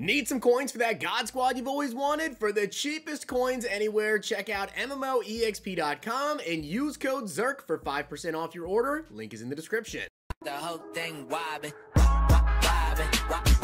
Need some coins for that God Squad you've always wanted? For the cheapest coins anywhere, check out MMOEXP.com and use code ZIRK for 5% off your order. Link is in the description. The whole thing wobbin', wobbin', wobbin'.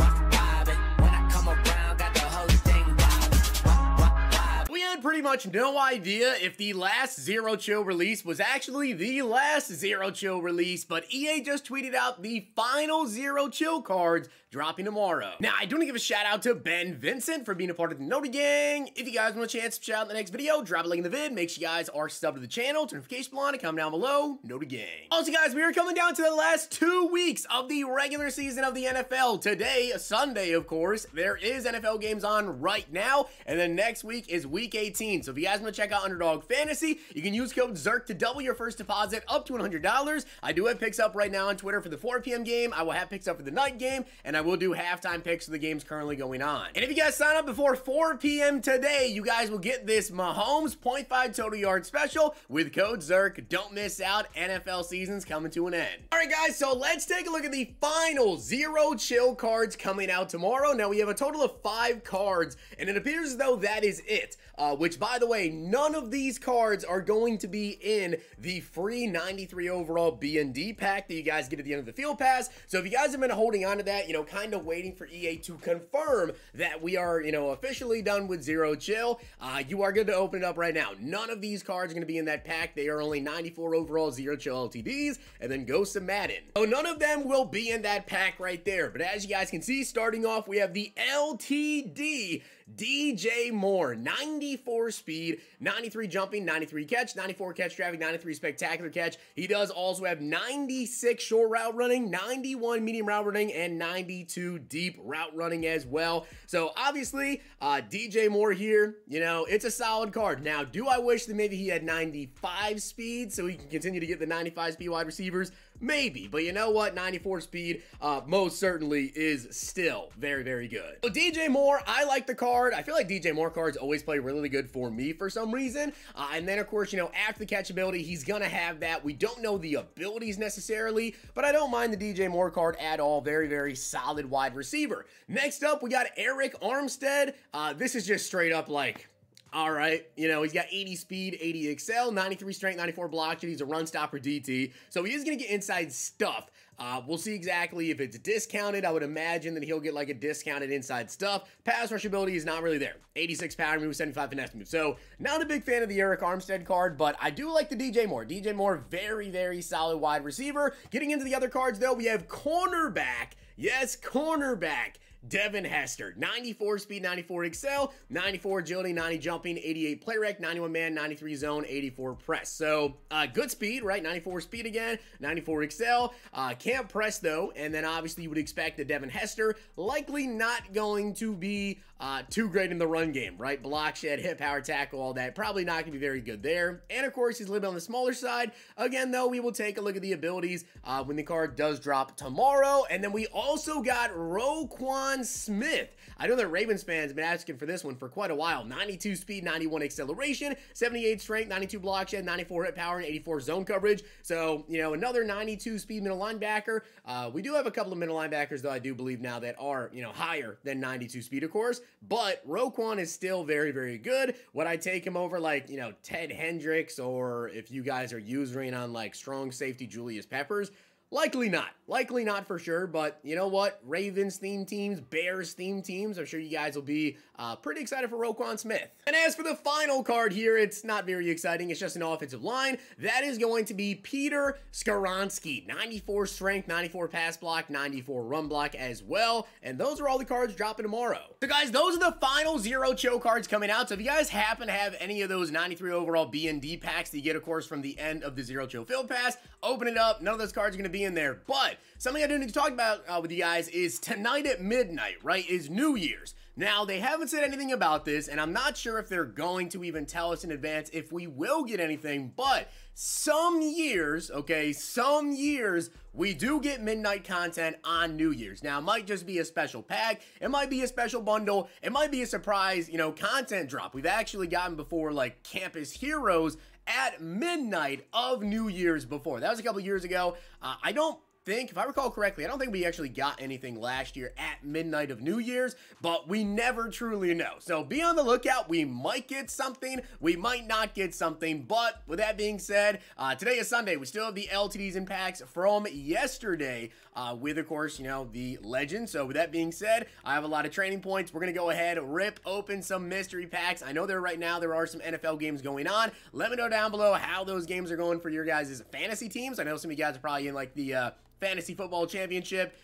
Pretty much no idea if the last Zero Chill release was actually the last Zero Chill release, but EA just tweeted out the final Zero Chill cards dropping tomorrow. Now, I do want to give a shout out to Ben Vincent for being a part of the Noti Gang. If you guys want a chance to shout out in the next video, drop a link in the vid. Make sure you guys are subbed to the channel, turn notification bell on, and comment down below. Noti Gang. Also, guys, we are coming down to the last two weeks of the regular season of the NFL. Today, Sunday, of course, there is NFL games on right now, and then next week is week 18. So if you guys want to check out Underdog Fantasy, you can use code ZIRK to double your first deposit up to $100. I do have picks up right now on Twitter for the 4 p.m. game. I will have picks up for the night game, and I will do halftime picks for the games currently going on. And if you guys sign up before 4 p.m. today, you guys will get this Mahomes 0.5 total yard special with code ZIRK. Don't miss out. NFL season's coming to an end. All right, guys, so let's take a look at the final zero chill cards coming out tomorrow. Now, we have a total of five cards, and it appears as though that is it. Uh, which, by the way, none of these cards are going to be in the free 93 overall B&D pack that you guys get at the end of the field pass. So if you guys have been holding on to that, you know, kind of waiting for EA to confirm that we are, you know, officially done with Zero Chill, uh, you are good to open it up right now. None of these cards are going to be in that pack. They are only 94 overall Zero Chill LTDs and then Ghost of Madden. So none of them will be in that pack right there. But as you guys can see, starting off, we have the LTD DJ Moore, 94 speed, 93 jumping, 93 catch, 94 catch traffic, 93 spectacular catch. He does also have 96 short route running, 91 medium route running, and 92 deep route running as well. So obviously, uh, DJ Moore here, you know, it's a solid card. Now, do I wish that maybe he had 95 speed so he can continue to get the 95 speed wide receivers? Maybe, but you know what? 94 speed uh, most certainly is still very, very good. So DJ Moore, I like the card. I feel like DJ Moore cards always play really good for me for some reason. Uh, and then, of course, you know, after the catch ability, he's going to have that. We don't know the abilities necessarily, but I don't mind the DJ Moore card at all. Very, very solid wide receiver. Next up, we got Arik Armstead. Uh, this is just straight up like all right. You know, he's got 80 speed, 80 excel, 93 strength, 94 block. He's a run stopper DT. So he is going to get inside stuff. Uh, we'll see exactly if it's discounted. I would imagine that he'll get like a discounted inside stuff. Pass rush ability is not really there. 86 power move, 75 finesse move. So not a big fan of the Arik Armstead card, but I do like the DJ Moore. DJ Moore, very, very solid wide receiver. Getting into the other cards though, we have cornerback. Yes, cornerback. Devin Hester, 94 speed, 94 excel, 94 agility, 90 jumping, 88 play rec, 91 man, 93 zone, 84 press. So uh, good speed, right? 94 speed again, 94 excel. Uh, can't press though, and then obviously you would expect that Devin Hester likely not going to be uh, too great in the run game, right? Block shed, hit power tackle, all that. Probably not going to be very good there. And of course, he's a little bit on the smaller side. Again, though, we will take a look at the abilities uh, when the card does drop tomorrow. And then we also got Roquan Smith. I know that Ravens fans have been asking for this one for quite a while. 92 speed, 91 acceleration, 78 strength, 92 block shed, 94 hit power, and 84 zone coverage. So, you know, another 92 speed middle linebacker. Uh, we do have a couple of middle linebackers, though, I do believe now that are, you know, higher than 92 speed, of course. But Roquan is still very, very good. Would I take him over, like, you know, Ted Hendricks, or if you guys are using on, like, strong safety Julius Peppers? Likely not. Likely not for sure, but you know what? Ravens theme teams, Bears theme teams, I'm sure you guys will be uh, pretty excited for Roquan Smith. And as for the final card here, it's not very exciting. It's just an offensive line. That is going to be Peter Skoronski. 94 strength, 94 pass block, 94 run block as well. And those are all the cards dropping tomorrow. So guys, those are the final zero chill cards coming out. So if you guys happen to have any of those 93 overall B and D packs that you get, of course, from the end of the zero chill field pass, open it up. None of those cards are going to be in there. But something I do need to talk about uh, with you guys is tonight at midnight, right, is New Year's. Now, they haven't said anything about this, and I'm not sure if they're going to even tell us in advance if we will get anything, but some years, okay, some years, we do get midnight content on New Year's. Now, it might just be a special pack, it might be a special bundle, it might be a surprise, you know, content drop. We've actually gotten before, like, Campus Heroes at midnight of New Year's before. That was a couple years ago. Uh, I don't think, if I recall correctly, I don't think we actually got anything last year at midnight of New Year's, but we never truly know. So be on the lookout. We might get something, we might not get something. But with that being said, uh, today is Sunday. We still have the LTDs and packs from yesterday, uh, with of course, you know, the legend. So with that being said, I have a lot of training points. We're gonna go ahead, rip open some mystery packs. I know there right now there are some NFL games going on. Let me know down below how those games are going for your guys' fantasy teams. I know some of you guys are probably in like the uh, fantasy football championship.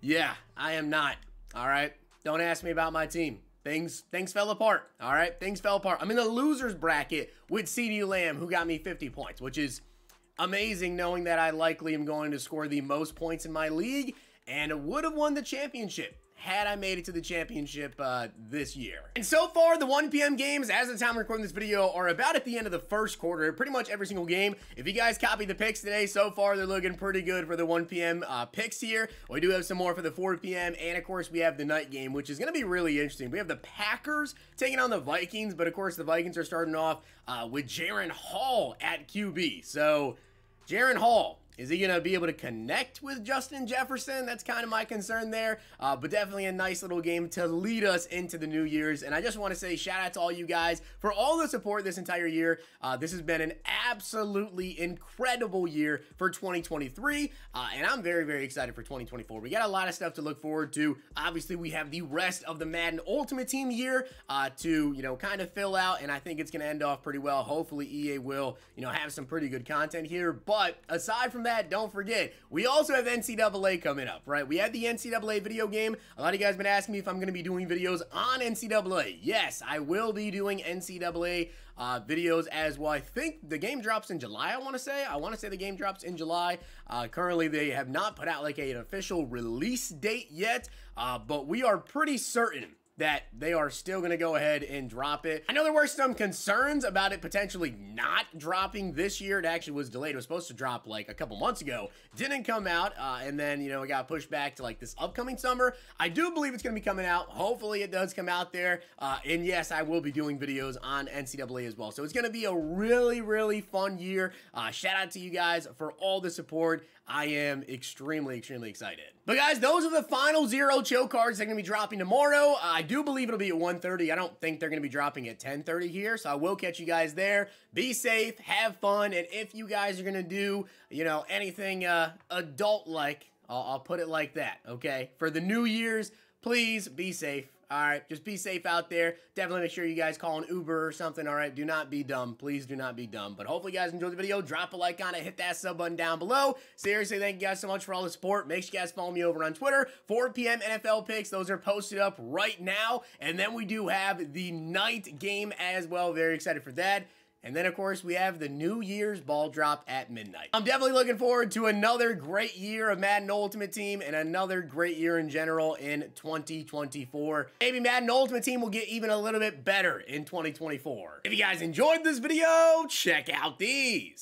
Yeah, I am not. All right. Don't ask me about my team. Things things fell apart. All right. Things fell apart. I'm in the losers bracket with CeeDee Lamb, who got me 50 points, which is amazing knowing that I likely am going to score the most points in my league and would have won the championship had I made it to the championship uh, this year. And so far, the 1 p.m. games, as of the time I'm recording this video, are about at the end of the first quarter, pretty much every single game. If you guys copy the picks today, so far they're looking pretty good for the 1 p.m. Uh, picks here. We do have some more for the 4 p.m. and of course we have the night game, which is going to be really interesting. We have the Packers taking on the Vikings, but of course the Vikings are starting off uh, with Jaren Hall at QB. So Jaren Hall, is he going to be able to connect with Justin Jefferson? That's kind of my concern there. Uh, but definitely a nice little game to lead us into the New Year's. And I just want to say shout out to all you guys for all the support this entire year. Uh, this has been an absolutely incredible year for 2023. Uh, and I'm very, very excited for 2024. We got a lot of stuff to look forward to. Obviously, we have the rest of the Madden Ultimate Team year uh, to, you know, kind of fill out. And I think it's going to end off pretty well. Hopefully, EA will, you know, have some pretty good content here. But aside from that, that, don't forget, we also have NCAA coming up, right? We have the NCAA video game. A lot of you guys been asking me if I'm going to be doing videos on NCAA. Yes, I will be doing NCAA uh, videos as well. I think the game drops in July, I want to say. I want to say the game drops in July. Uh, currently, they have not put out like a, an official release date yet, uh, but we are pretty certain that they are still going to go ahead and drop it. I know there were some concerns about it potentially not dropping this year. It actually was delayed. It was supposed to drop like a couple months ago. Didn't come out. Uh, and then, you know, it got pushed back to like this upcoming summer. I do believe it's going to be coming out. Hopefully it does come out there. Uh, and yes, I will be doing videos on NCAA as well. So it's going to be a really, really fun year. Uh, shout out to you guys for all the support. I am extremely, extremely excited. But guys, those are the final zero chill cards that are going to be dropping tomorrow. I do believe it'll be at 1.30. I don't think they're going to be dropping at 10.30 here, so I will catch you guys there. Be safe, have fun, and if you guys are going to do, you know, anything uh, adult-like, I'll, I'll put it like that, okay? For the New Year's, please be safe. All right, just be safe out there. Definitely make sure you guys call an Uber or something. All right, do not be dumb. Please do not be dumb. But hopefully, you guys enjoyed the video. Drop a like on it. Hit that sub button down below. Seriously, thank you guys so much for all the support. Make sure you guys follow me over on Twitter. 4 p.m. NFL picks. Those are posted up right now. And then we do have the night game as well. Very excited for that. And then, of course, we have the New Year's ball drop at midnight. I'm definitely looking forward to another great year of Madden Ultimate Team and another great year in general in 2024. Maybe Madden Ultimate Team will get even a little bit better in 2024. If you guys enjoyed this video, check out these.